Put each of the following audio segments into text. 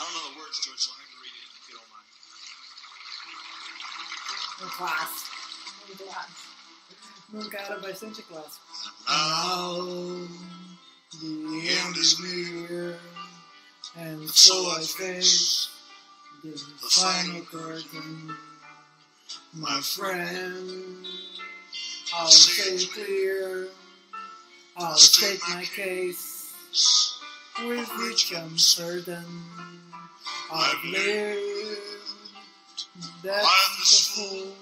I don't know the words to it, so I have to read it if you don't mind. Um clássico. Um clássico. Um cara bastante clássico. Now, the end is near, and so I face the final curtain. My friend, I'll say it clear, I'll state my case, with which I'm certain I've lived. That's the fool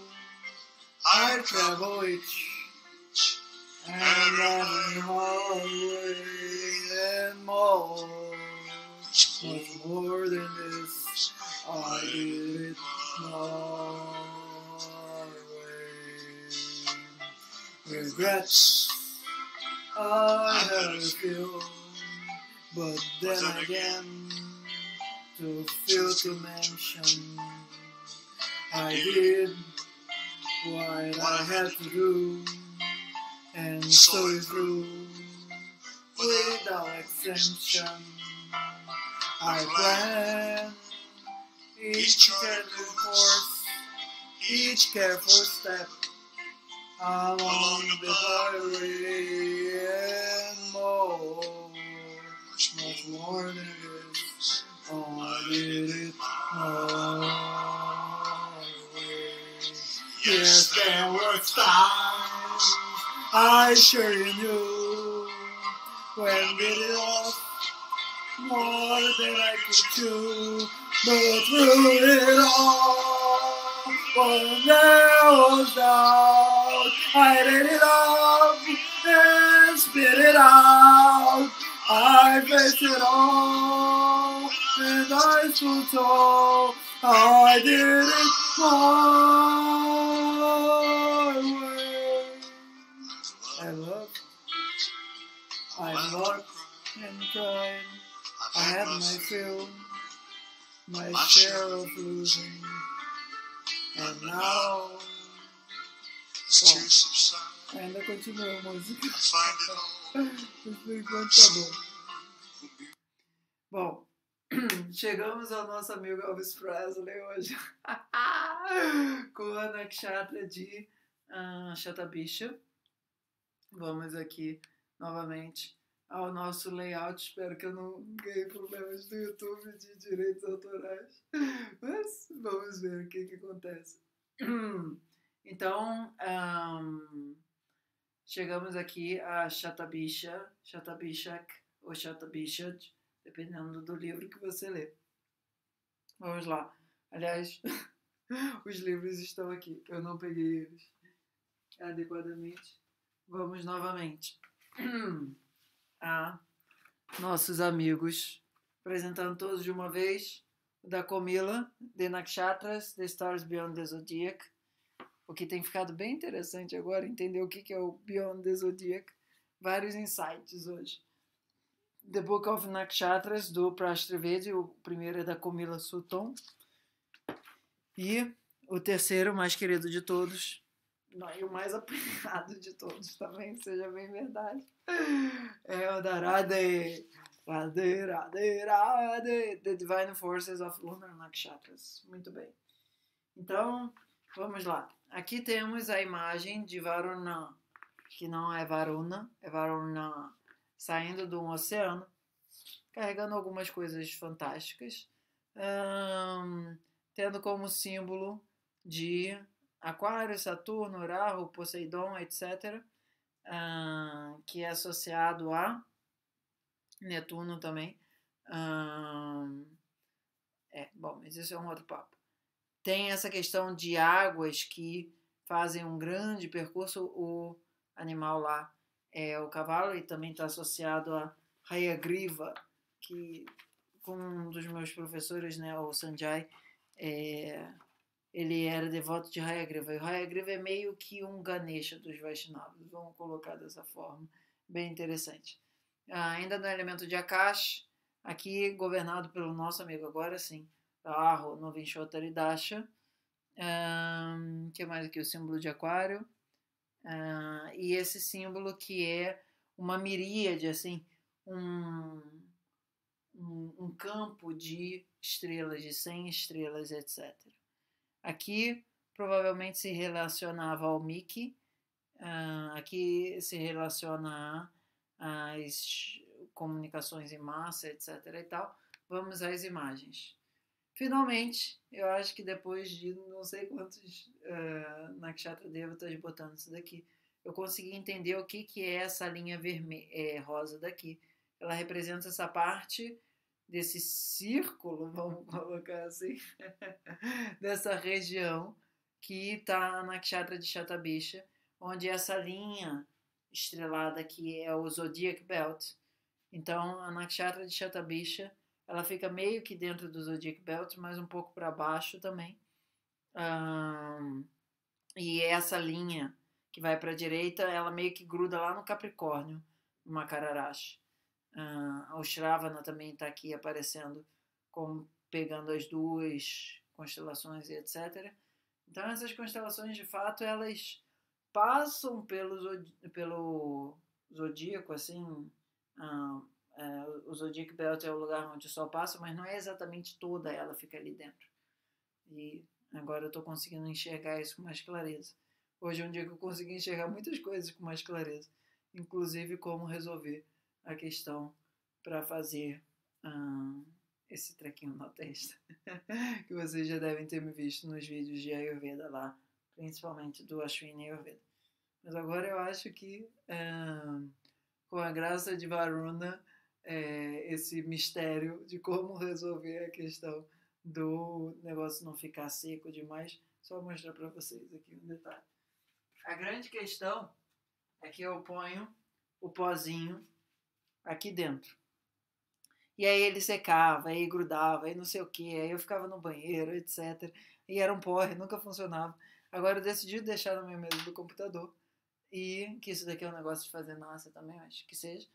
I travel each and every highway and more. Much more than this, I did it my way. Regrets, I had a few, but then again, too few to mention. I did what I had to do, and so it grew without exemption. I planned each careful course, each careful step along the highway, and more, more than this. Oh, I did it my. Yes, there were times I sure knew when did it off more than I could do, But through it all, when there was doubt, I did it up and spit it out. I faced it all, and I stood tall. I did it my way. I love, I loved and cried. I had my fill, my share of losing, and now as tears subside, ainda continua a. I find it all. Por enquanto tá bom. Bom, chegamos ao nosso amigo Elvis Presley hoje com a Nakshatra de uh. Vamos aqui novamente ao nosso layout. Espero que eu não ganhe problemas do YouTube de direitos autorais. Mas vamos ver o que, que acontece. Então, um, chegamos aqui a Shatabisha, Shatabishak ou Shatabishat, dependendo do livro que você lê. Vamos lá. Aliás, os livros estão aqui. Eu não peguei eles adequadamente. Vamos novamente a nossos amigos, apresentando todos de uma vez. Da Comila, The Nakshatras, The Stars Beyond the Zodiac. O que tem ficado bem interessante agora, entender o que é o Beyond the Zodiac. Vários insights hoje. The Book of Nakshatras, do Prash Trivedi, o primeiro é da Comila Sutton. E o terceiro, mais querido de todos, e o mais apanhado de todos também, seja bem verdade, é o da Radhe, Radhe, Radhe, The Divine Forces of Lunar Nakshatras. Muito bem. Então, vamos lá. Aqui temos a imagem de Varuna, que não é Varuna, é Varuna saindo de um oceano, carregando algumas coisas fantásticas, tendo como símbolo de Aquário, Saturno, Rahu, Poseidon, etc., que é associado a Netuno também. É, bom, mas isso é um outro papo. Tem essa questão de águas que fazem um grande percurso, o animal lá é o cavalo e também está associado a Hayagriva, que com um dos meus professores, né, o Sanjay, é, ele era devoto de Hayagriva. E o Hayagriva é meio que um Ganesha dos Vaishnavas, vamos colocar dessa forma, bem interessante. Ah, ainda no elemento de Akash, aqui governado pelo nosso amigo agora sim, Arro, Novinshotari Dasha. Um, que mais aqui? O símbolo de aquário. Uh, e esse símbolo que é uma miríade, assim, um, um, um campo de estrelas, de 100 estrelas, etc. Aqui provavelmente se relacionava ao Mickey, uh, aqui se relaciona às comunicações em massa, etc. e tal. Vamos às imagens. Finalmente, eu acho que depois de não sei quantos uh, Nakshatra Devatas botando isso daqui, eu consegui entender o que, que é essa linha vermelha, é, rosa daqui. Ela representa essa parte desse círculo, vamos colocar assim, dessa região que está na Nakshatra de Shatabisha, onde essa linha estrelada aqui é o Zodiac Belt. Então, a Nakshatra de Shatabisha ela fica meio que dentro do Zodiac Belt, mas um pouco para baixo também. Um, e essa linha que vai para a direita, ela meio que gruda lá no Capricórnio, no Macararashi. Uh, o Shravana também está aqui aparecendo, como pegando as duas constelações e etc. Então essas constelações, de fato, elas passam pelo, pelo zodíaco, assim, uh, é, o Zodiac Belt é o lugar onde o Sol passa, mas não é exatamente toda ela fica ali dentro. E agora eu estou conseguindo enxergar isso com mais clareza. Hoje é um dia que eu consegui enxergar muitas coisas com mais clareza, inclusive como resolver a questão para fazer hum, esse trequinho na testa, que vocês já devem ter me visto nos vídeos de Ayurveda lá, principalmente do Ashwini Ayurveda. Mas agora eu acho que, hum, com a graça de Varuna, é, esse mistério de como resolver a questão do negócio não ficar seco demais. Só mostrar para vocês aqui um detalhe. A grande questão é que eu ponho o pozinho aqui dentro. E aí ele secava, aí grudava, aí não sei o que, aí eu ficava no banheiro, etc. E era um porre, nunca funcionava. Agora eu decidi deixar na minha mesa do computador. E que isso daqui é um negócio de fazer massa também, acho que seja.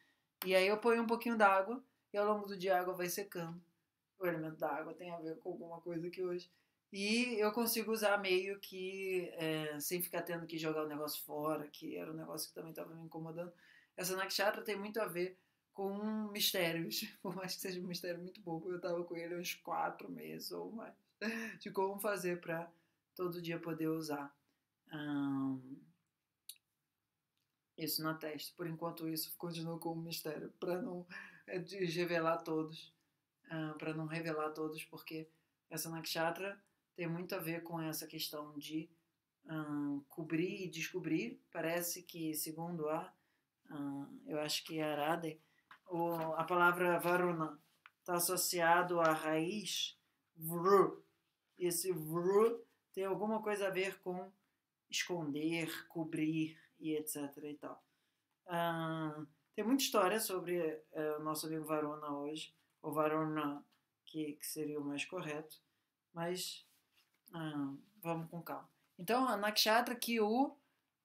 E aí eu ponho um pouquinho d'água e ao longo do dia a água vai secando. O elemento da água tem a ver com alguma coisa aqui hoje. E eu consigo usar meio que é, sem ficar tendo que jogar o negócio fora, que era um negócio que também estava me incomodando. Essa Nakshatra tem muito a ver com mistérios, por mais que seja um mistério muito bobo. Eu estava com ele uns quatro meses ou mais, de como fazer para todo dia poder usar. Um, isso na testa. Por enquanto, isso continua como mistério, para não é, revelar todos, uh, para não revelar todos, porque essa nakshatra tem muito a ver com essa questão de um, cobrir e descobrir. Parece que, segundo a, uh, eu acho que é Arade, o, a palavra Varuna está associado à raiz vru. Esse vru tem alguma coisa a ver com esconder, cobrir, e etc. e tal. Uh, tem muita história sobre uh, o nosso amigo Varona hoje, ou Varona, que, que seria o mais correto, mas uh, vamos com calma. Então, a Nakshatra que o,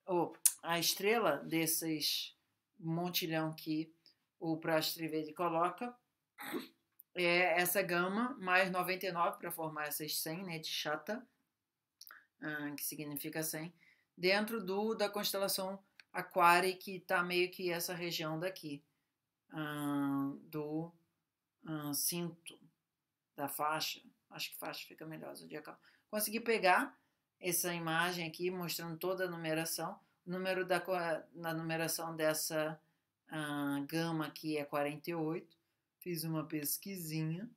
o a estrela desses montilhão que o Prastrivedi coloca é essa gama mais 99 para formar essas 100, né, de chata, que significa 100 dentro do da constelação Aquário, que está meio que essa região daqui, do cinto da faixa. Acho que faixa fica melhor, zodiacal. Consegui pegar essa imagem aqui, mostrando toda a numeração. O número da, na numeração dessa uh, gama aqui é 48. Fiz uma pesquisinha.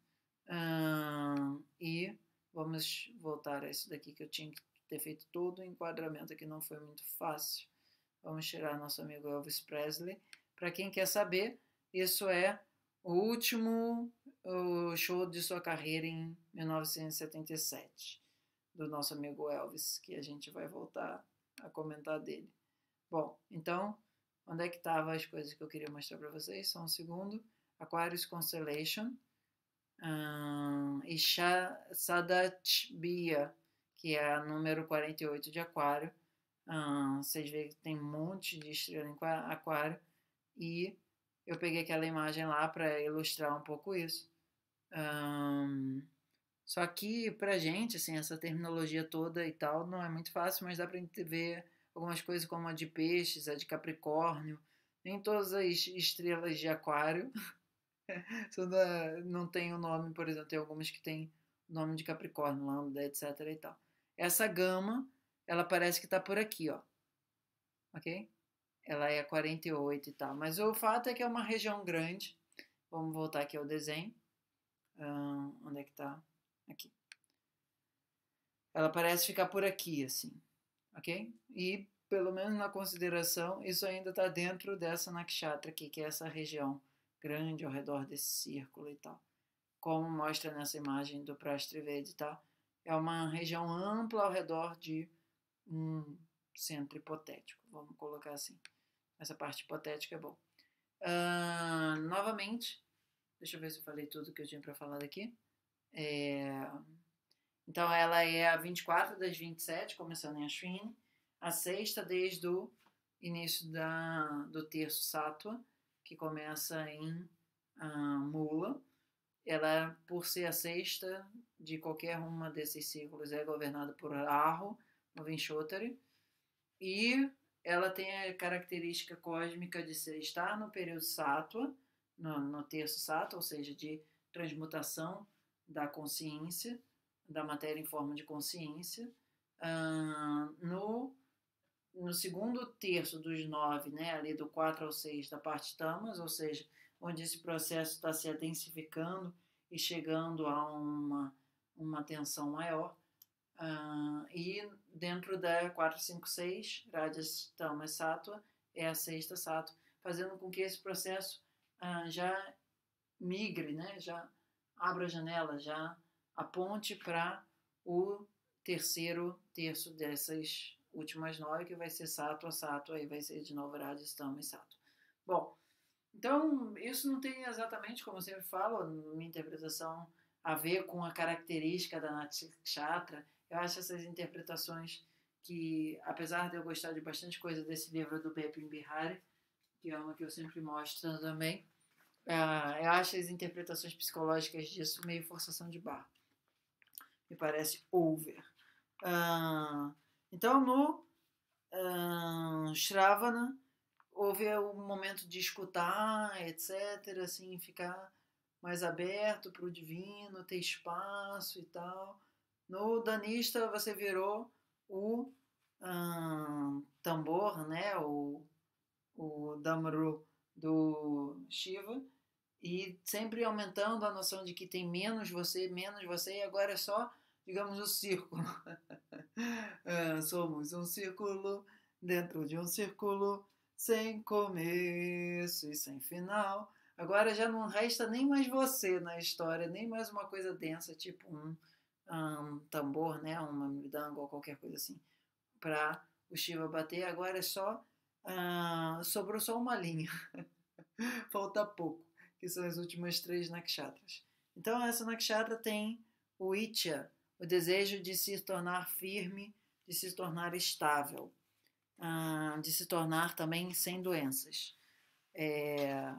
E vamos voltar a isso daqui que eu tinha que ter feito todo o enquadramento aqui, não foi muito fácil. Vamos tirar nosso amigo Elvis Presley. Para quem quer saber, isso é o último show de sua carreira em 1977, do nosso amigo Elvis, que a gente vai voltar a comentar dele. Bom, então, onde é que estavam as coisas que eu queria mostrar para vocês? Só um segundo. Aquarius Constellation um, e Sadat Bia, que é a número 48 de Aquário. vocês veem que tem um monte de estrela em Aquário. E eu peguei aquela imagem lá para ilustrar um pouco isso. só que pra gente, assim, essa terminologia toda e tal não é muito fácil, mas dá pra gente ver algumas coisas como a de peixes, a de Capricórnio, nem todas as estrelas de Aquário não tem o nome, por exemplo, tem algumas que tem nome de Capricórnio, Lambda, etc e tal. Essa gama, ela parece que está por aqui, ó. Ok? Ela é 48 e tal. Mas o fato é que é uma região grande. Vamos voltar aqui ao desenho. Onde é que tá? Aqui. Ela parece ficar por aqui, assim. Ok? E, pelo menos na consideração, isso ainda está dentro dessa nakshatra aqui, que é essa região grande ao redor desse círculo e tal. Como mostra nessa imagem do Prastrived e tal. É uma região ampla ao redor de um centro hipotético, vamos colocar assim. Essa parte hipotética é bom. Ah, novamente, deixa eu ver se eu falei tudo que eu tinha para falar daqui. É, então, ela é a 24 das 27, começando em Ashwini, a sexta desde o início da, do terço Sattva, que começa em ah, Mula. Ela, por ser a sexta de qualquer uma desses ciclos, é governada por Arro, no Vinchotari, e ela tem a característica cósmica de ser, estar no período Sattva, no, no terço Sattva, ou seja, de transmutação da consciência, da matéria em forma de consciência. Ah, no, no segundo terço dos nove, né, ali do 4 ao 6 da parte tamas, ou seja, onde esse processo está se intensificando e chegando a uma, uma tensão maior. Ah, e dentro da 4, 5, 6, Rajas Tamas Sattva, é a sexta Sattva, fazendo com que esse processo ah, já migre, né, já abra a janela, já aponte para o terceiro terço dessas últimas nove, que vai ser Sattva, Sattva, aí vai ser de novo Rajas Tamas Sattva. Bom, então, isso não tem exatamente, como eu sempre falo, minha interpretação a ver com a característica da Nakshatra. Eu acho essas interpretações que, apesar de eu gostar de bastante coisa desse livro do Bepin Bihari, que é uma que eu sempre mostro também, uh, eu acho as interpretações psicológicas disso meio forçação de barra. Me parece over. Uh, então, no uh, Shravana, houve um momento de escutar, etc., assim, ficar mais aberto para o divino, ter espaço e tal. No danista você virou o hum, tambor, né, o, o damru do Shiva, e sempre aumentando a noção de que tem menos você, menos você, e agora é só, digamos, o círculo. somos um círculo dentro de um círculo sem começo e sem final. Agora já não resta nem mais você na história, nem mais uma coisa densa, tipo um, um tambor, né, uma mridanga ou qualquer coisa assim, para o Shiva bater. Agora é só uh, sobrou só uma linha, falta pouco, que são as últimas três nakshatras. Então essa nakshatra tem o Itya, o desejo de se tornar firme, de se tornar estável de se tornar também sem doenças. É,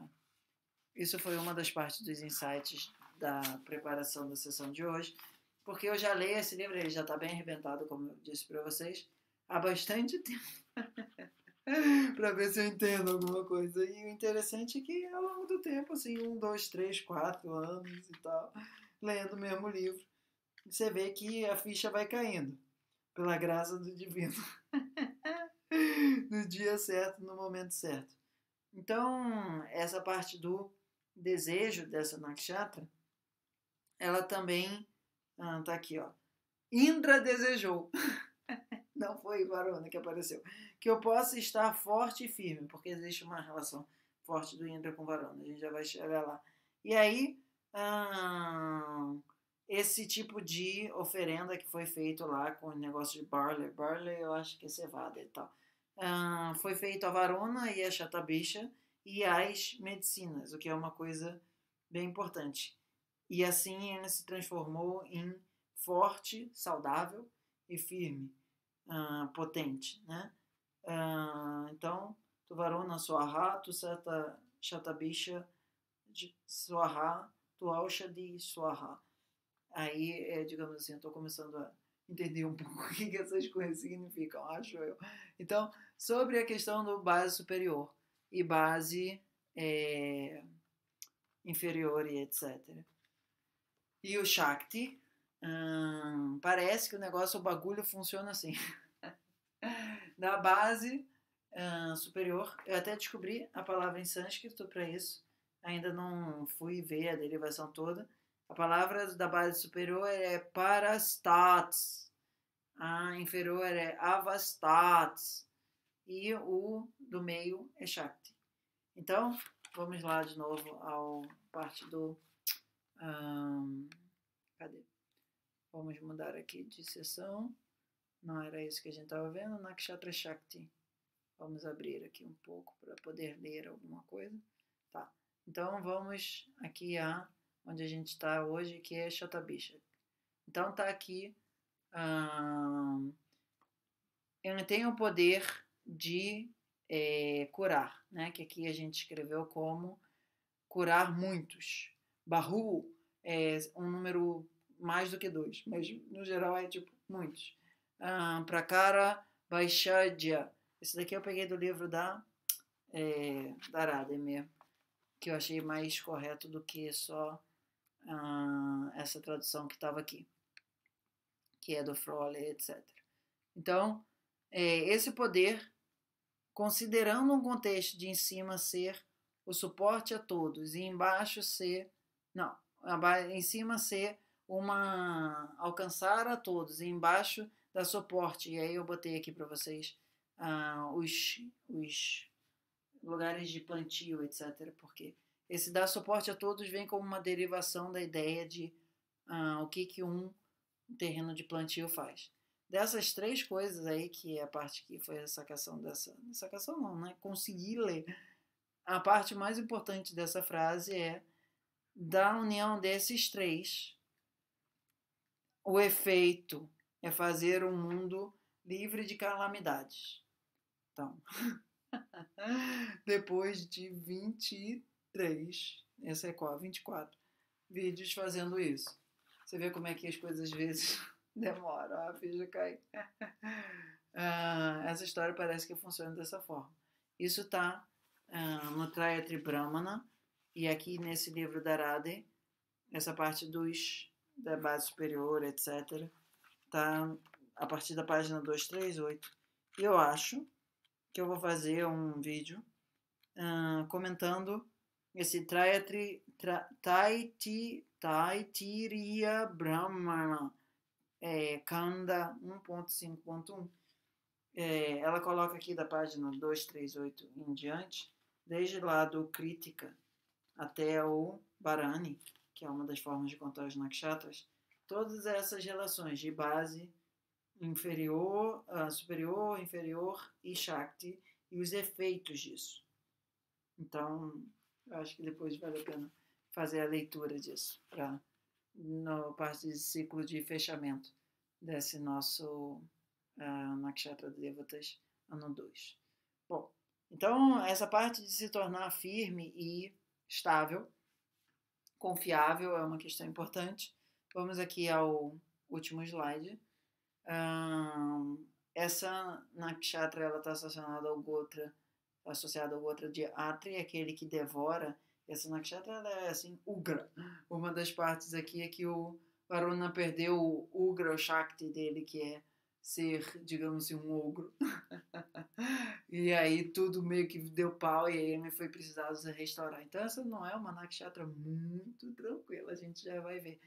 isso foi uma das partes dos insights da preparação da sessão de hoje, porque eu já leio esse livro, ele já está bem arrebentado, como eu disse para vocês, há bastante tempo. para ver se eu entendo alguma coisa. E o interessante é que ao longo do tempo, assim, um, dois, três, quatro anos e tal, lendo o mesmo livro, você vê que a ficha vai caindo, pela graça do divino. no dia certo, no momento certo. Então, essa parte do desejo dessa nakshatra, ela também ah, tá aqui, ó. Indra desejou. Não foi Varuna que apareceu. Que eu possa estar forte e firme, porque existe uma relação forte do Indra com Varuna. A gente já vai chegar lá. E aí, ah, esse tipo de oferenda que foi feito lá com o negócio de barley. Barley eu acho que é cevada e tal. Ah, foi feito a varona e a chatabisha e as medicinas, o que é uma coisa bem importante. E assim ele se transformou em forte, saudável e firme, ah, potente, né? Ah, então, tu tu sata chatabisha tu ausha de suaha. Aí, é, digamos assim, estou começando a entender um pouco o que essas coisas significam, acho eu. Então, sobre a questão do base superior e base é, inferior e etc. E o Shakti, hum, parece que o negócio, o bagulho funciona assim. da base hum, superior, eu até descobri a palavra em sânscrito para isso, ainda não fui ver a derivação toda. A palavra da base superior é parastats, a inferior é avastats e o do meio é shakti. Então, vamos lá de novo ao parte do. Um, cadê? Vamos mudar aqui de sessão. Não era isso que a gente estava vendo. Nakshatra Shakti. Vamos abrir aqui um pouco para poder ler alguma coisa. Tá. Então vamos aqui a onde a gente está hoje, que é Shatabisha. Então tá aqui. Hum, ele tem o poder de é, curar, né? Que aqui a gente escreveu como curar muitos. Bahu é um número mais do que dois, mas no geral é tipo muitos. Ah, Prakara Vaishadya. Esse daqui eu peguei do livro da é, da mesmo, que eu achei mais correto do que só ah, essa tradução que estava aqui, que é do Frole, etc. Então, é, esse poder, considerando um contexto de em cima ser o suporte a todos e embaixo ser, não, em cima ser uma alcançar a todos e embaixo da suporte. E aí eu botei aqui para vocês ah, os, os lugares de plantio, etc. Porque esse dar suporte a todos vem como uma derivação da ideia de ah, o que, que um terreno de plantio faz. Dessas três coisas aí, que é a parte que foi a sacação dessa. Sacação não, né? Conseguir ler. A parte mais importante dessa frase é da união desses três. O efeito é fazer um mundo livre de calamidades. Então, depois de 23, essa é qual? 24 vídeos fazendo isso. Você vê como é que as coisas às vezes demoram, a ficha cai. Uh, essa história parece que funciona dessa forma. Isso está uh, no Trayatri Brahmana e aqui nesse livro da Radhe, essa parte dos da base superior, etc. Tá a partir da página 238. E eu acho que eu vou fazer um vídeo uh, comentando esse Trayatri tra, Taiti, Taitiriya Brahmana é, Kanda 1.5.1. É, ela coloca aqui da página 238 em diante, desde lá do Crítica até o Barani, que é uma das formas de contar os nakshatras, todas essas relações de base inferior, uh, superior, inferior e Shakti e os efeitos disso. Então, eu acho que depois vale a pena fazer a leitura disso para na parte de ciclo de fechamento desse nosso uh, Nakshatra Devatas ano 2. Bom, então essa parte de se tornar firme e estável, confiável é uma questão importante. Vamos aqui ao último slide. Um, essa nakshatra ela está associada ao Gotra, associada ao Gotra de Atri, aquele que devora. Essa nakshatra é assim, Ugra. Uma das partes aqui é que o Varuna perdeu o Ugra, o Shakti dele, que é ser, digamos assim, um ogro. e aí tudo meio que deu pau e aí ele foi precisado restaurar. Então essa não é uma nakshatra muito tranquila, a gente já vai ver.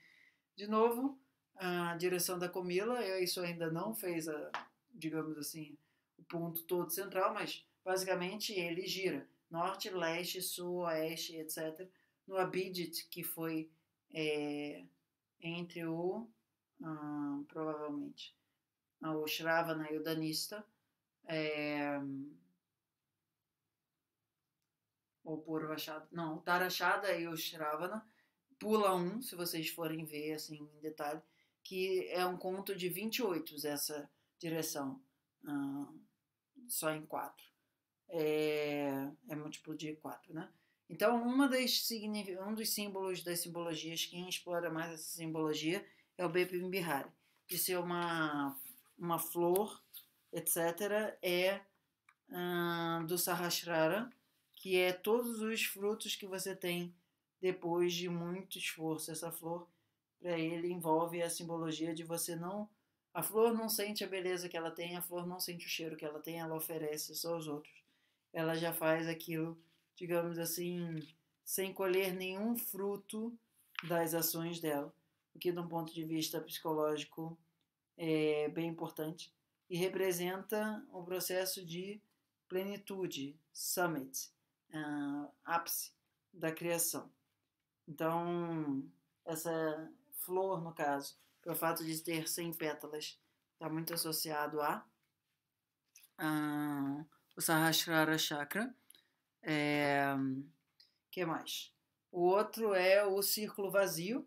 De novo, a direção da Comila, isso ainda não fez a, digamos assim, o ponto todo central, mas basicamente ele gira norte, leste, sul, oeste, etc. No Abidit, que foi é, entre o, ah, provavelmente, o Shravana e o Danista, é, ou não, o Tarashada e o Shravana, pula um, se vocês forem ver assim em detalhe, que é um conto de 28 essa direção, uh, só em quatro. É, é múltiplo de quatro, né? Então, uma das, um dos símbolos das simbologias, quem explora mais essa simbologia é o Bepim Bihari. De ser uma uma flor, etc., é do Sahasrara, que é todos os frutos que você tem depois de muito esforço. Essa flor, para ele, envolve a simbologia de você não. A flor não sente a beleza que ela tem, a flor não sente o cheiro que ela tem, ela oferece só aos outros. Ela já faz aquilo, digamos assim, sem colher nenhum fruto das ações dela, o que, de um ponto de vista psicológico, é bem importante e representa o processo de plenitude, summit, uh, ápice da criação. Então, essa flor, no caso, pelo fato de ter 100 pétalas, está muito associado a uh, o Sahasrara Chakra. É, que mais? O outro é o círculo vazio,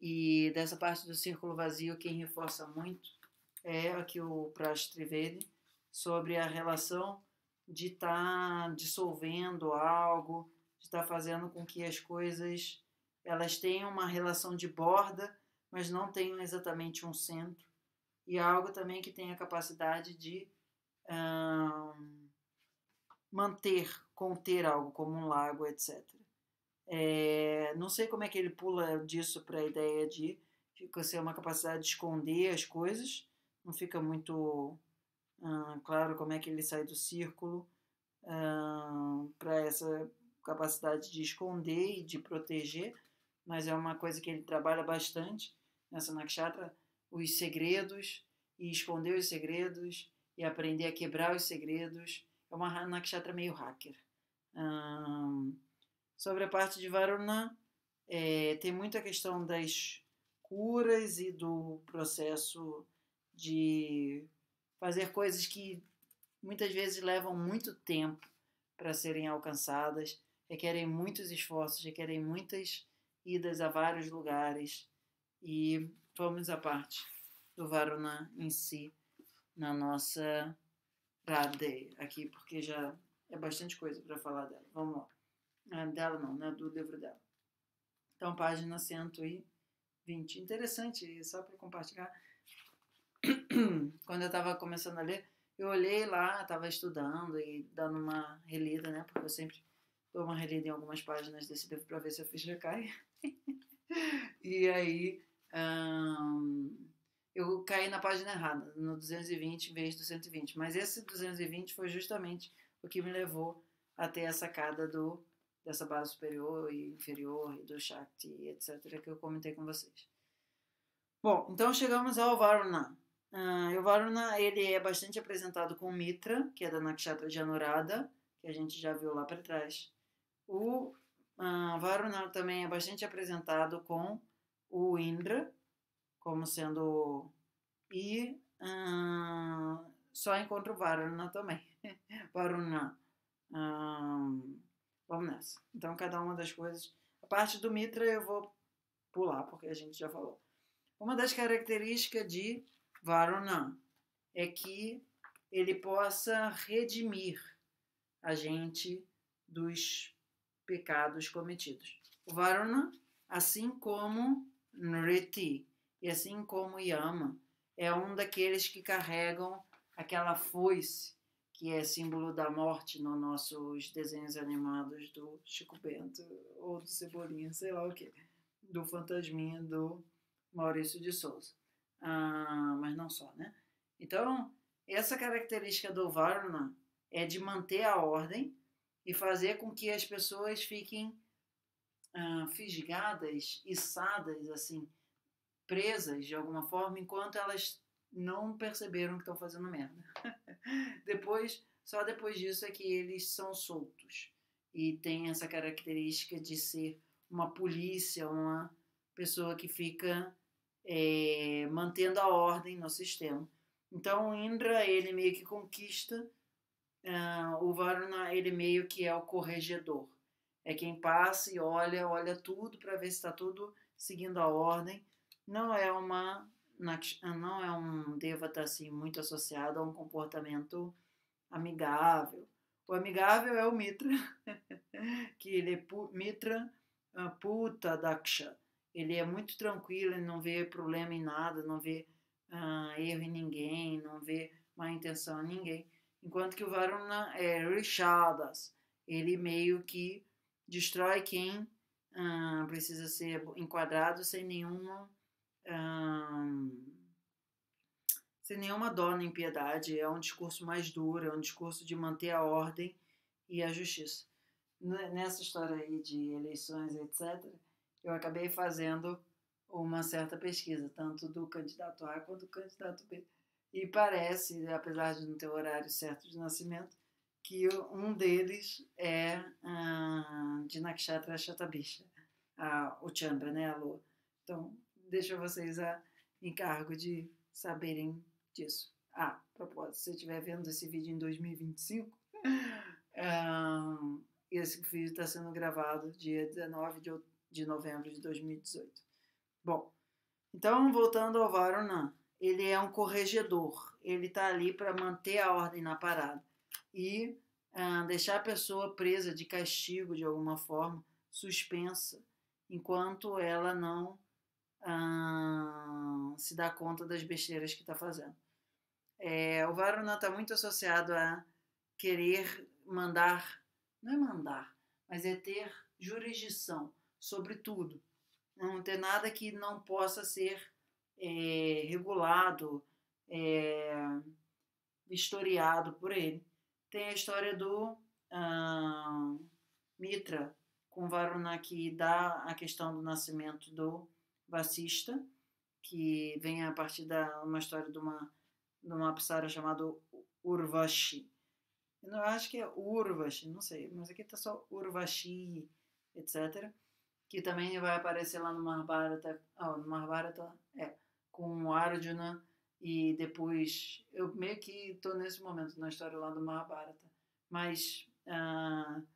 e dessa parte do círculo vazio, quem reforça muito é aqui o Prash Trivedi, sobre a relação de estar tá dissolvendo algo, de estar tá fazendo com que as coisas elas tenham uma relação de borda, mas não tenham exatamente um centro. E algo também que tenha a capacidade de hum, manter, conter algo, como um lago, etc. É, não sei como é que ele pula disso para a ideia de, de ser uma capacidade de esconder as coisas, não fica muito hum, claro como é que ele sai do círculo hum, para essa capacidade de esconder e de proteger, mas é uma coisa que ele trabalha bastante nessa nakshatra, os segredos e esconder os segredos e aprender a quebrar os segredos. É uma nakshatra meio hacker. Hum, sobre a parte de Varuna, é, tem muita questão das curas e do processo de fazer coisas que muitas vezes levam muito tempo para serem alcançadas, requerem muitos esforços, requerem muitas idas a vários lugares e vamos à parte do Varuna em si na nossa Radhe aqui, porque já é bastante coisa para falar dela. Vamos lá. Dela não, né? Do livro dela. Então, página 120. Interessante, só para compartilhar. quando eu estava começando a ler, eu olhei lá, estava estudando e dando uma relida, né? Porque eu sempre dou uma relida em algumas páginas desse livro para ver se a ficha cai. e aí eu caí na página errada, no 220 em vez do 120. Mas esse 220 foi justamente o que me levou a ter a sacada do, dessa base superior e inferior, e do Shakti, etc., que eu comentei com vocês. Bom, então chegamos ao Varuna. Uh, o Varuna ele é bastante apresentado com Mitra, que é da Nakshatra de Anuradha, que a gente já viu lá para trás. O uh, Varuna também é bastante apresentado com o Indra, como sendo. E uh, só encontra o Varuna também. Varuna. vamos nessa. Então, cada uma das coisas. A parte do Mitra eu vou pular, porque a gente já falou. Uma das características de Varuna é que ele possa redimir a gente dos pecados cometidos. O Varuna, assim como Nriti e assim como Yama, é um daqueles que carregam aquela foice que é símbolo da morte nos nossos desenhos animados do Chico Bento ou do Cebolinha, sei lá o que, do Fantasminha do Maurício de Souza ah, mas não só, né? Então, essa característica do Varna é de manter a ordem e fazer com que as pessoas fiquem ah, fisgadas, içadas, assim, presas de alguma forma, enquanto elas não perceberam que estão fazendo merda. depois, só depois disso é que eles são soltos e tem essa característica de ser uma polícia, uma pessoa que fica é, mantendo a ordem no sistema. Então, o Indra, ele meio que conquista, uh, o Varuna, ele meio que é o corregedor. É quem passa e olha, olha tudo para ver se está tudo seguindo a ordem. Não é uma não é um devata assim muito associado a um comportamento amigável. O amigável é o Mitra, que ele é Mitra uh, Puta Daksha, ele é muito tranquilo, ele não vê problema em nada, não vê uh, erro em ninguém, não vê má intenção em ninguém. Enquanto que o Varuna é Rishadas, ele meio que destrói quem ah, precisa ser enquadrado sem nenhuma ah, sem nenhuma dó nem piedade. É um discurso mais duro, é um discurso de manter a ordem e a justiça. Nessa história aí de eleições, etc., eu acabei fazendo uma certa pesquisa, tanto do candidato A quanto do candidato B. E parece, apesar de não ter horário certo de nascimento, que um deles é uh, de Nakshatra Shatabisha, uh, o Chandra, né, a lua. Então, deixo vocês a encargo de saberem disso. Ah, propósito, se você estiver vendo esse vídeo em 2025, uh, esse vídeo está sendo gravado dia 19 de, novembro de 2018. Bom, então voltando ao Varuna, ele é um corregedor, ele está ali para manter a ordem na parada e uh, deixar a pessoa presa de castigo de alguma forma, suspensa, enquanto ela não uh, se dá conta das besteiras que está fazendo. É, o Varuna está muito associado a querer mandar, não é mandar, mas é ter jurisdição sobre tudo. Não ter nada que não possa ser é, regulado, é, historiado por ele. Tem a história do ah, Mitra com Varuna que dá a questão do nascimento do Vasista, que vem a partir da uma história de uma de uma apsara chamada Urvashi. Eu acho que é Urvashi, não sei, mas aqui está só Urvashi, etc. Que também vai aparecer lá no Mahabharata, oh, no Mahabharata, é, com Arjuna e depois eu meio que estou nesse momento na história lá do Mahabharata, mas uh,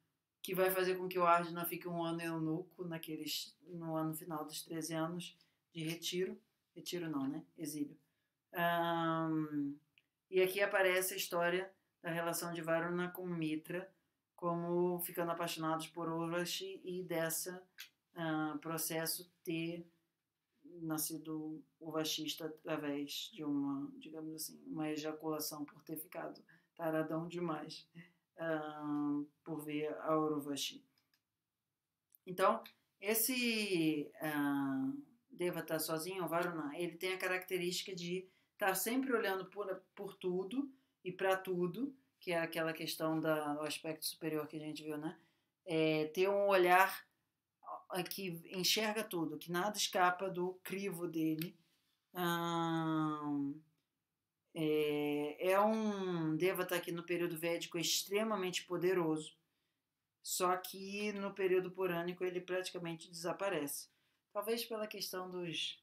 que vai fazer com que o Arjuna fique um ano eunuco naqueles no ano final dos 13 anos de retiro, retiro não, né, exílio. Um, e aqui aparece a história da relação de Varuna com Mitra, como ficando apaixonados por Urvashi e dessa uh, processo ter nascido o vachista através de uma, digamos assim, uma ejaculação por ter ficado taradão demais por ver a Urvashi. Então, esse uh, Devata sozinho, o Varuna, ele tem a característica de estar sempre olhando por, por tudo e para tudo, que é aquela questão do aspecto superior que a gente viu, né? É, ter um olhar que enxerga tudo, que nada escapa do crivo dele. É, é um Devata aqui no período védico extremamente poderoso, só que no período purânico ele praticamente desaparece. Talvez pela questão dos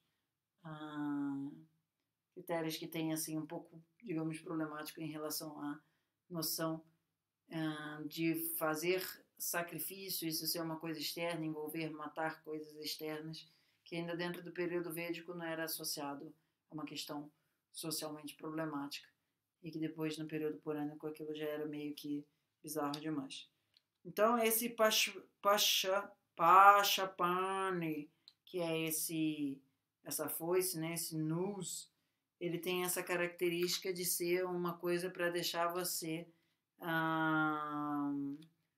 critérios que tem assim um pouco, digamos, problemático em relação à noção de fazer sacrifício, isso ser uma coisa externa, envolver matar coisas externas, que ainda dentro do período védico não era associado a uma questão socialmente problemática. E que depois, no período purânico, aquilo já era meio que bizarro demais. Então, esse Pasha, Pachapani, que é esse essa foice, né, esse nus, ele tem essa característica de ser uma coisa para deixar você ah,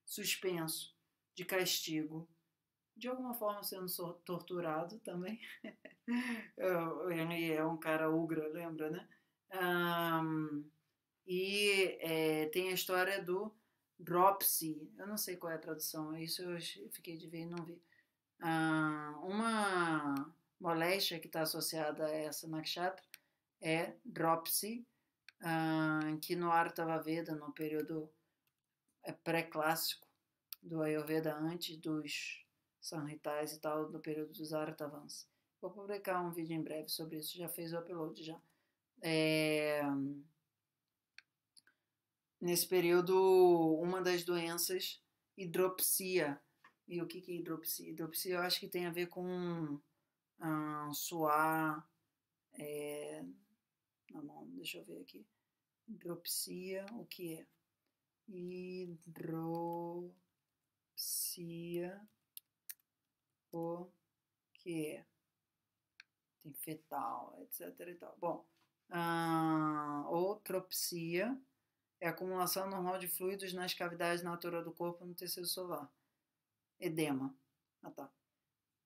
suspenso, de castigo, de alguma forma sendo torturado também. Ele é um cara ugra, lembra, né? Um, e é, tem a história do dropsy, eu não sei qual é a tradução, isso eu fiquei de ver e não vi. Uh, uma moléstia que está associada a essa nakshatra é dropsy, uh, que no Artava Veda, no período é pré-clássico do Ayurveda, antes dos Sanhitais e tal, do período dos Artavans. Vou publicar um vídeo em breve sobre isso, já fez o upload já. É... Nesse período, uma das doenças, hidropsia. E o que, que é hidropsia? Hidropsia eu acho que tem a ver com ah, suar. É... Não, deixa eu ver aqui. Hidropsia, o que é? hidropsia, o que é? Tem fetal, etc. E tal. Bom, a outropsia é a acumulação normal de fluidos nas cavidades naturais do corpo no tecido solar. Edema. Ah, tá.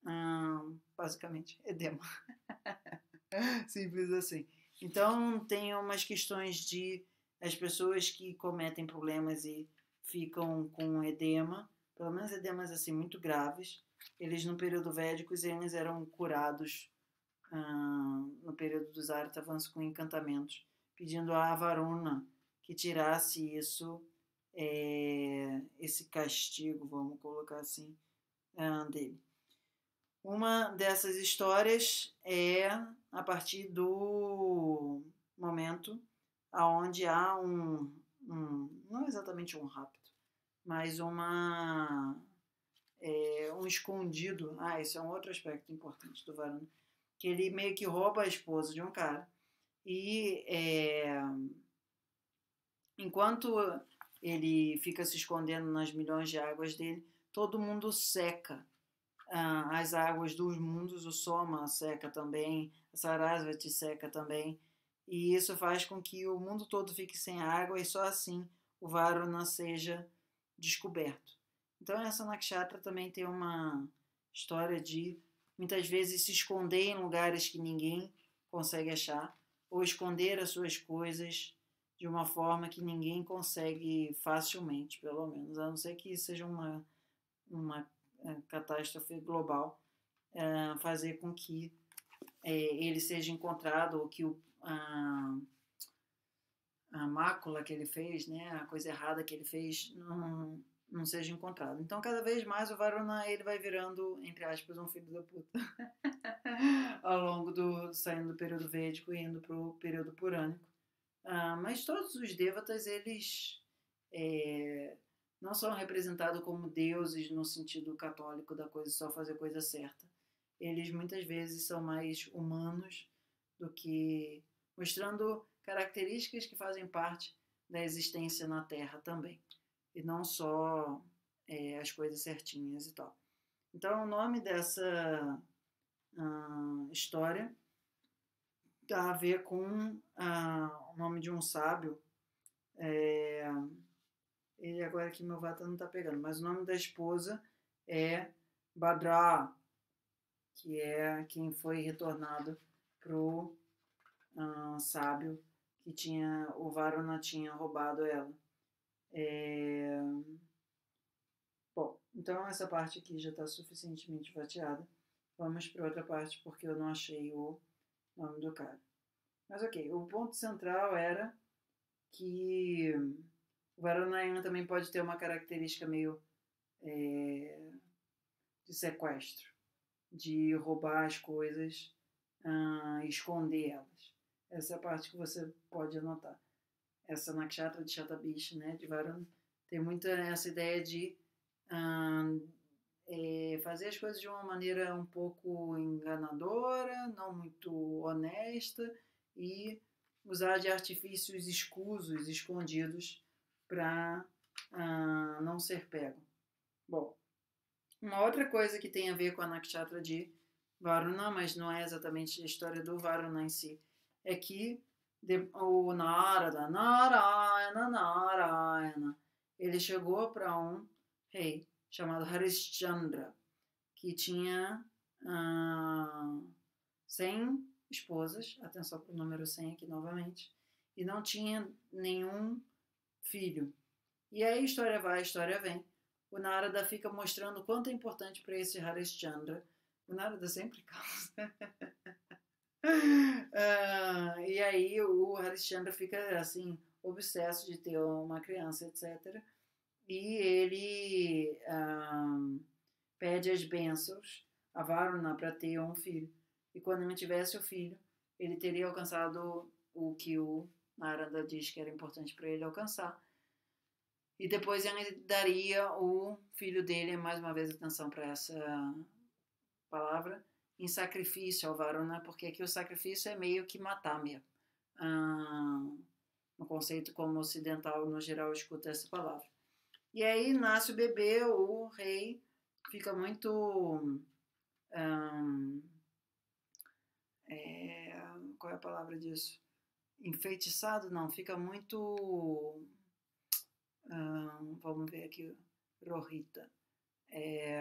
Hum, basicamente, edema. Simples assim. Então, tem umas questões de as pessoas que cometem problemas e ficam com edema, pelo menos edemas assim muito graves, eles no período védico eles eram curados hum, no período dos Artavans com encantamentos, pedindo a Varuna que tirasse isso, é, esse castigo, vamos colocar assim, hum, dele. Uma dessas histórias é a partir do momento aonde há um, um, não exatamente um rapto, mas uma é, um escondido. Ah, esse é um outro aspecto importante do Varuna, que ele meio que rouba a esposa de um cara e é, enquanto ele fica se escondendo nas milhões de águas dele, todo mundo seca ah, as águas dos mundos, o Soma seca também, a Sarasvati seca também, e isso faz com que o mundo todo fique sem água e só assim o Varuna seja descoberto. Então essa nakshatra também tem uma história de muitas vezes se esconder em lugares que ninguém consegue achar ou esconder as suas coisas de uma forma que ninguém consegue facilmente, pelo menos, a não ser que seja uma, uma é, catástrofe global, é, fazer com que é, ele seja encontrado ou que o, a, a mácula que ele fez, né, a coisa errada que ele fez, não, não seja encontrado. Então, cada vez mais o Varuna ele vai virando, entre aspas, um filho da puta. Ao longo do saindo do período védico e indo para o período purânico. Ah, mas todos os devatas, eles é, não são representados como deuses no sentido católico da coisa, só fazer coisa certa. Eles muitas vezes são mais humanos do que mostrando características que fazem parte da existência na Terra também, e não só é, as coisas certinhas e tal. Então, o nome dessa uh, história tem a ver com uh, o nome de um sábio. É, e agora que meu vata não está pegando, mas o nome da esposa é Badra, que é quem foi retornado pro uh, sábio que tinha o Varuna tinha roubado ela. É... Bom, então essa parte aqui já está suficientemente vateada. Vamos para outra parte porque eu não achei o nome do cara. Mas ok, o ponto central era que o Varunayana também pode ter uma característica meio é, de sequestro, de roubar as coisas ah, esconder elas. Essa é a parte que você pode anotar. Essa nakshatra de Shatabish, né, de Varuna, tem muito essa ideia de é, fazer as coisas de uma maneira um pouco enganadora, não muito honesta e usar de artifícios escusos, escondidos para ah, não ser pego. Bom, uma outra coisa que tem a ver com a Nakshatra de Varuna, mas não é exatamente a história do Varuna em si, é que de, o Narada, Narayana, Narayana, ele chegou para um rei chamado Harishchandra, que tinha ah, 100 esposas, atenção para o número 100 aqui novamente, e não tinha nenhum filho. E aí a história vai, a história vem. O Narada fica mostrando quanto é importante para esse Harishchandra. O Narada sempre causa. Uh, e aí o Harishchandra fica assim, obsesso de ter uma criança, etc. E ele uh, pede as bênçãos a Varuna para ter um filho. E quando não tivesse o filho, ele teria alcançado o que o Narada diz que era importante para ele alcançar. E depois ele daria o filho dele, mais uma vez atenção para essa palavra, em sacrifício ao Varuna, porque aqui o sacrifício é meio que matar mesmo. Ah, no conceito como ocidental, no geral, escuta essa palavra. E aí nasce o bebê, o rei fica muito. Um, é, qual é a palavra disso? enfeitiçado, não, fica muito. vamos ver aqui, Rohita. É,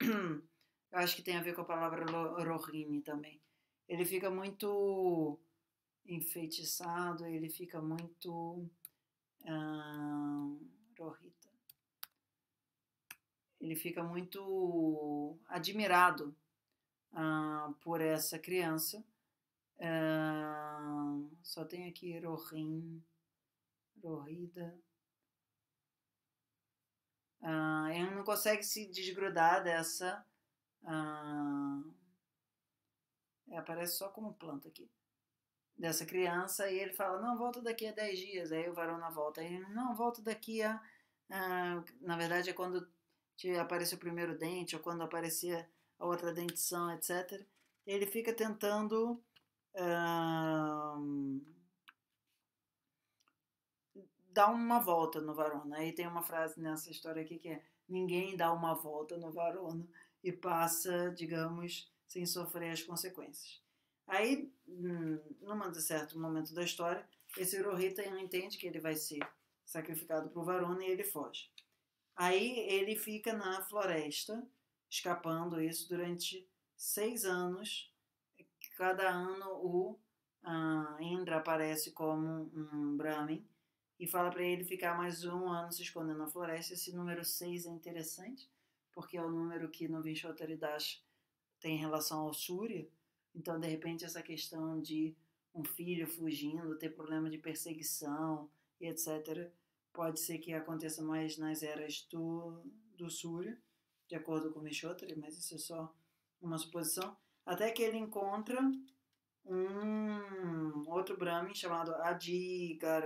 Eu acho que tem a ver com a palavra Rohini também. Ele fica muito enfeitiçado, ele fica muito. ah, Rohita. Ele fica muito admirado por essa criança. Só tem aqui Rohin, Rohida. Ele não consegue se desgrudar dessa. Ah, aparece só como planta aqui. Dessa criança, e ele fala: Não, volta daqui a 10 dias. Aí o Varona volta. Aí Não, volta daqui a. ah, na verdade, é quando te aparece o primeiro dente, ou quando aparecer a outra dentição, etc. Ele fica tentando. ah, dá uma volta no Varona. Aí tem uma frase nessa história aqui que é: ninguém dá uma volta no Varona e passa, digamos, sem sofrer as consequências. Aí, hum, num certo momento da história, esse Rohita entende que ele vai ser sacrificado para o Varona e ele foge. Aí ele fica na floresta, escapando isso durante seis anos. Cada ano o ah, Indra aparece como um Brahmin e fala para ele ficar mais um ano se escondendo na floresta. Esse número 6 é interessante, porque é o número que no Vinchotaridash tem relação ao Surya. Então, de repente, essa questão de um filho fugindo, ter problema de perseguição e etc., pode ser que aconteça mais nas eras do, do Surya, de acordo com o Vishotari, mas isso é só uma suposição. Até que ele encontra um outro Brahmin chamado Adigar,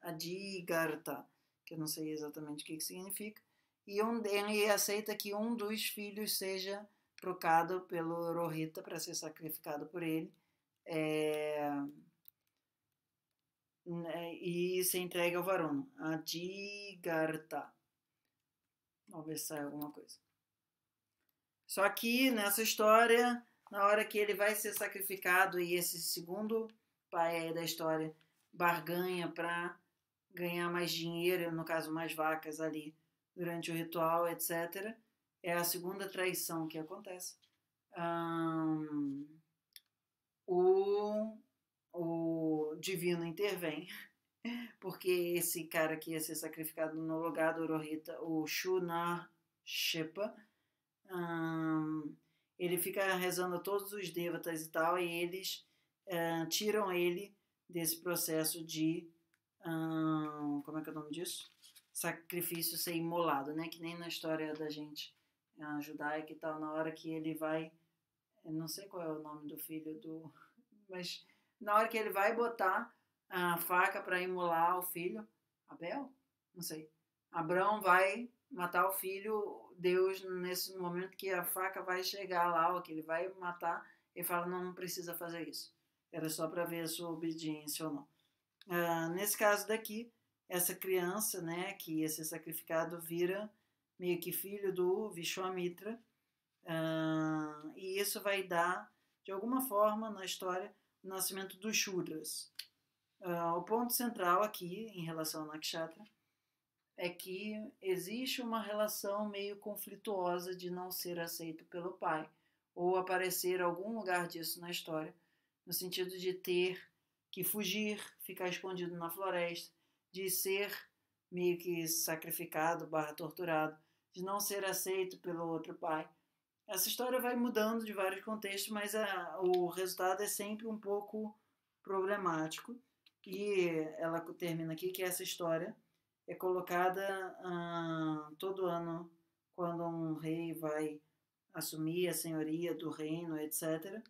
Adigarta, que eu não sei exatamente o que, que significa, e ele aceita que um dos filhos seja trocado pelo Rohita para ser sacrificado por ele é, né, e se entrega ao Varuna, Adigarta. Vamos ver se sai alguma coisa. Só que nessa história, na hora que ele vai ser sacrificado e esse segundo pai da história barganha para ganhar mais dinheiro, no caso mais vacas ali durante o ritual, etc. É a segunda traição que acontece. Hum, o, o divino intervém, porque esse cara que ia ser sacrificado no lugar do Rohita, o Shunar Shepa, hum, ele fica rezando a todos os devatas e tal, e eles uh, tiram ele desse processo de. Hum, como é que é o nome disso? Sacrifício ser imolado, né? Que nem na história da gente judaica e tal, na hora que ele vai. Não sei qual é o nome do filho do. Mas na hora que ele vai botar a faca para imolar o filho, Abel? Não sei. Abraão vai matar o filho, Deus, nesse momento que a faca vai chegar lá, ou que ele vai matar, ele fala: não precisa fazer isso. Era só para ver a sua obediência ou não. Uh, nesse caso daqui, essa criança, né, que ia ser sacrificado, vira meio que filho do Vishwamitra, uh, e isso vai dar, de alguma forma, na história, o nascimento dos Shudras. Uh, o ponto central aqui, em relação ao Nakshatra, é que existe uma relação meio conflituosa de não ser aceito pelo pai, ou aparecer algum lugar disso na história, no sentido de ter que fugir, ficar escondido na floresta, de ser meio que sacrificado, barra torturado, de não ser aceito pelo outro pai. Essa história vai mudando de vários contextos, mas a, o resultado é sempre um pouco problemático. E ela termina aqui que essa história é colocada hum, todo ano quando um rei vai assumir a senhoria do reino, etc.,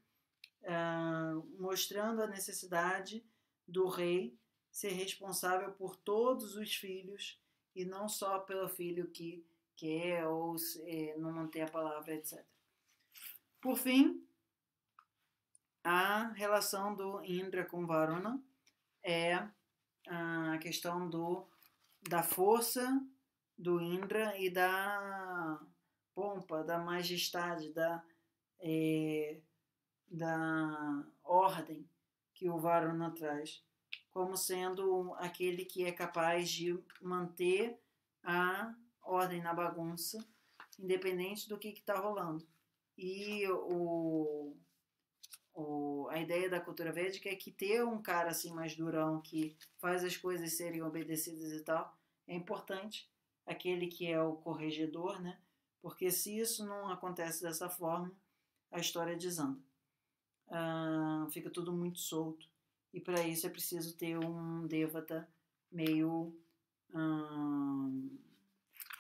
uh, mostrando a necessidade do rei ser responsável por todos os filhos e não só pelo filho que quer ou se, não manter a palavra, etc. Por fim, a relação do Indra com Varuna é a questão do, da força do Indra e da pompa, da majestade, da, é, da ordem que o Varuna traz, como sendo aquele que é capaz de manter a ordem na bagunça, independente do que está rolando. E o, o, a ideia da cultura védica é que ter um cara assim mais durão que faz as coisas serem obedecidas e tal é importante. Aquele que é o corregedor, né? Porque se isso não acontece dessa forma, a história desanda. Ah, fica tudo muito solto. E para isso é preciso ter um Devata meio hum,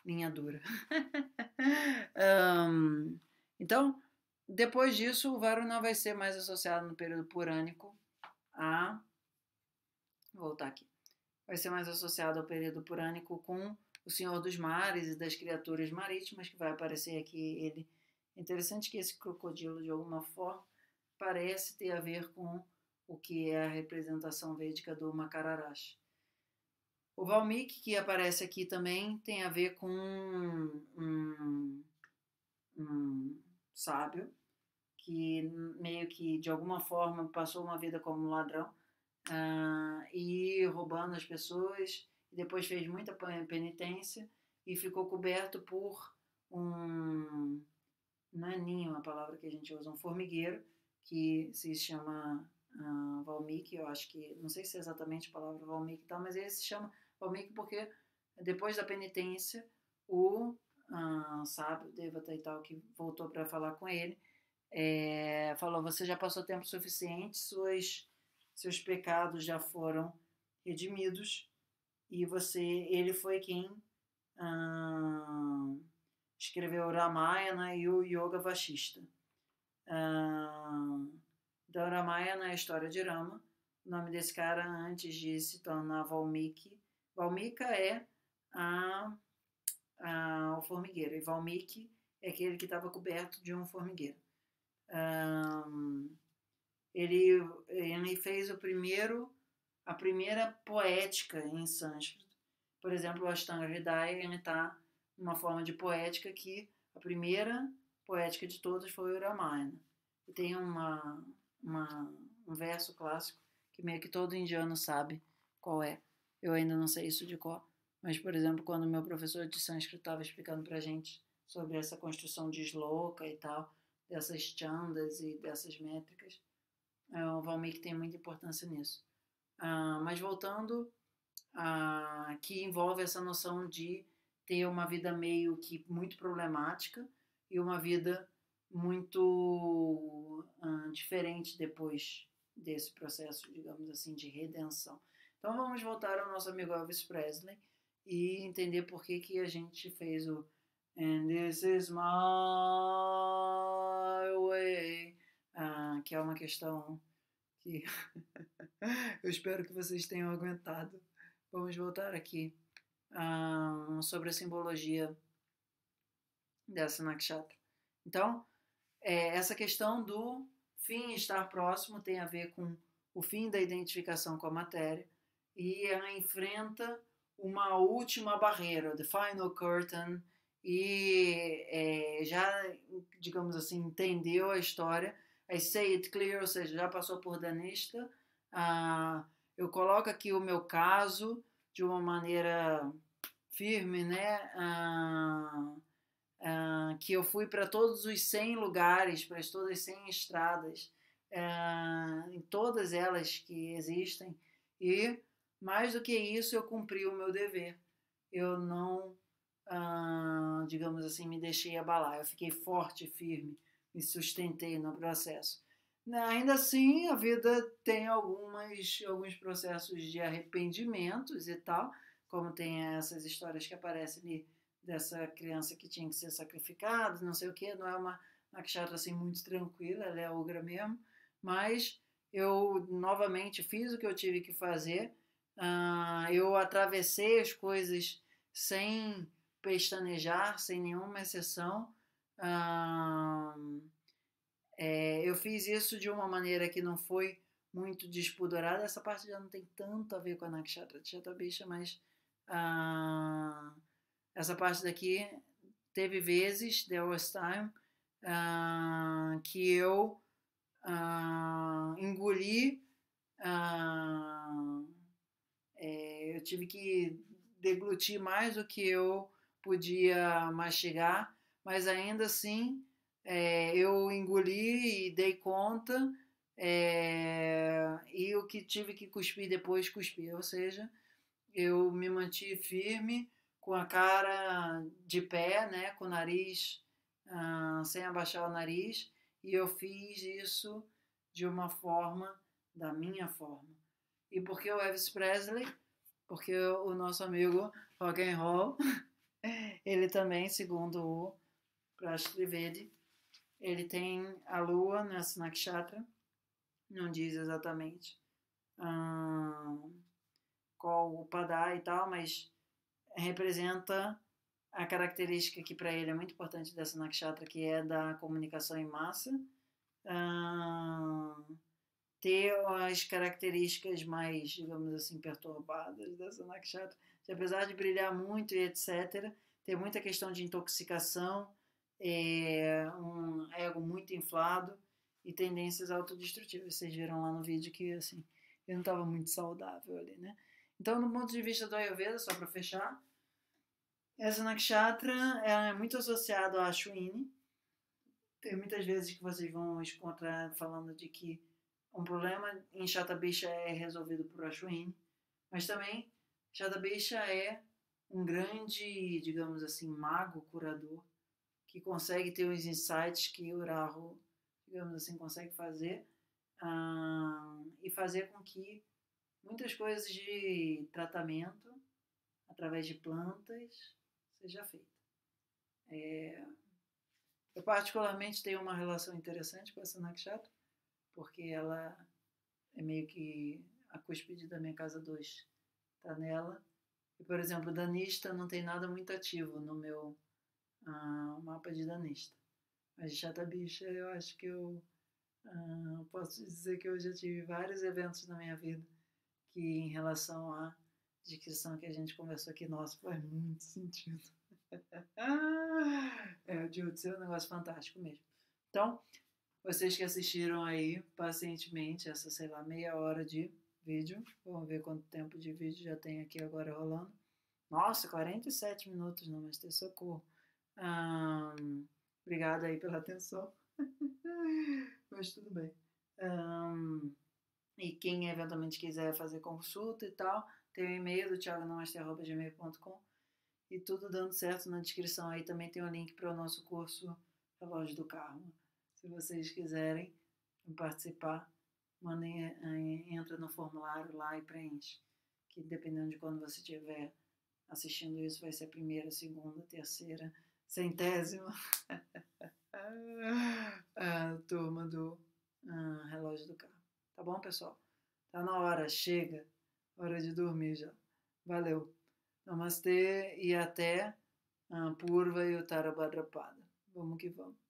linha dura. um, então, depois disso, o Varuna vai ser mais associado no período purânico a. Vou voltar aqui. Vai ser mais associado ao período purânico com o Senhor dos Mares e das criaturas marítimas, que vai aparecer aqui ele. Interessante que esse crocodilo, de alguma forma, parece ter a ver com o que é a representação védica do Makararash. O Valmiki, que aparece aqui também, tem a ver com um, um, um sábio que meio que de alguma forma passou uma vida como ladrão uh, e roubando as pessoas e depois fez muita penitência e ficou coberto por um não é ninho a palavra que a gente usa um formigueiro que se chama uh, Valmiki eu acho que não sei se é exatamente a palavra Valmiki tal mas ele se chama Valmiki porque depois da penitência o uh, sábio Devata e tal que voltou para falar com ele é, falou: Você já passou tempo suficiente, suas, seus pecados já foram redimidos, e você, ele foi quem ah, escreveu o Ramayana e o Yoga Vashista. Ah, então, Ramayana é a história de Rama. O nome desse cara, antes de se tornar Valmiki, Valmika é a, a, o formigueiro, e Valmiki é aquele que estava coberto de um formigueiro. Um, ele, ele fez o primeiro, a primeira poética em sânscrito. Por exemplo, o Ashtanga Hridaya, está numa forma de poética que a primeira poética de todas foi o Ramayana. Tem uma, uma, um verso clássico que meio que todo indiano sabe qual é. Eu ainda não sei isso de qual. Mas, por exemplo, quando meu professor de sânscrito estava explicando para gente sobre essa construção de sloka e tal, dessas chandas e dessas métricas. É, o Valmiki tem muita importância nisso. Ah, mas voltando, ah, que envolve essa noção de ter uma vida meio que muito problemática e uma vida muito diferente depois desse processo, digamos assim, de redenção. Então vamos voltar ao nosso amigo Elvis Presley e entender por que, que a gente fez o And this is my way. Ah, que é uma questão que eu espero que vocês tenham aguentado. Vamos voltar aqui sobre a simbologia dessa nakshatra. Então, é, essa questão do fim estar próximo tem a ver com o fim da identificação com a matéria e ela enfrenta uma última barreira, the final curtain, e é, já, digamos assim, entendeu a história. I say it clear, ou seja, já passou por danista. Ah, eu coloco aqui o meu caso de uma maneira firme, né? Ah, ah, que eu fui para todos os 100 lugares, para todas as 100 estradas, ah, em todas elas que existem, e mais do que isso, eu cumpri o meu dever. Eu não ah, digamos assim, me deixei abalar. Eu fiquei forte, firme, me sustentei no processo. Ainda assim, a vida tem algumas, alguns processos de arrependimentos e tal, como tem essas histórias que aparecem ali dessa criança que tinha que ser sacrificada, não sei o que, não é uma nakshatra assim muito tranquila, ela é ogra mesmo, mas eu novamente fiz o que eu tive que fazer, uh, eu atravessei as coisas sem pestanejar, sem nenhuma exceção. é, eu fiz isso de uma maneira que não foi muito despudorada. Essa parte já não tem tanto a ver com a Nakshatra Chatabisha, mas essa parte daqui teve vezes, there was time, que eu engoli, é, eu tive que deglutir mais do que eu podia mastigar, mas ainda assim é, eu engoli e dei conta, é, e o que tive que cuspir depois, cuspi. Ou seja, eu me mantive firme, com a cara de pé, né, com o nariz ah, sem abaixar o nariz, e eu fiz isso de uma forma, da minha forma. E por que o Elvis Presley? Porque o nosso amigo rock and roll, ele também, segundo o Prash Trivedi, ele tem a lua nessa nakshatra, não diz exatamente hum, qual o padá e tal, mas representa a característica que para ele é muito importante dessa nakshatra, que é da comunicação em massa, hum, ter as características mais, digamos assim, perturbadas dessa nakshatra, que apesar de brilhar muito e etc., ter muita questão de intoxicação, é, um ego muito inflado e tendências autodestrutivas. Vocês viram lá no vídeo que assim, eu não estava muito saudável ali, né? Então, no ponto de vista do Ayurveda, só para fechar, essa nakshatra é muito associada a Ashwini. Tem muitas vezes que vocês vão encontrar falando de que um problema em Shatabisha é resolvido por Ashwini, mas também Shatabisha é um grande, digamos assim, mago curador que consegue ter os insights que o Rahu, digamos assim, consegue fazer e fazer com que muitas coisas de tratamento através de plantas seja feita. É, eu particularmente tenho uma relação interessante com essa Nakshatra, porque ela é meio que a cúspide da minha casa 2 está nela. E, por exemplo, Danista não tem nada muito ativo no meu uh, mapa de danista. Mas de chata bicha, eu acho que eu uh, posso dizer que eu já tive vários eventos na minha vida que, em relação à descrição que a gente conversou aqui, nossa, faz muito sentido. é, o Jutsu é um negócio fantástico mesmo. Então, vocês que assistiram aí pacientemente essa, sei lá, meia hora de vídeo, vamos ver quanto tempo de vídeo já tem aqui agora rolando. Nossa, 47 minutos, não, mas ter socorro. Um, obrigada aí pela atenção. Mas tudo bem. Um, e quem eventualmente quiser fazer consulta e tal, tem o e-mail do thiagonamaster.gmail.com e tudo dando certo na descrição aí também tem o um link para o nosso curso Relógio do Karma. Se vocês quiserem participar, mandem, eh, entra no formulário lá e preenche. Que dependendo de quando você estiver assistindo isso, vai ser a primeira, segunda, terceira, centésima a turma do uh, relógio do carro. Tá bom, pessoal? Tá na hora, chega. Hora de dormir já. Valeu. Namastê e até uh, Purva e Uttara Bhadrapada. Vamos que vamos.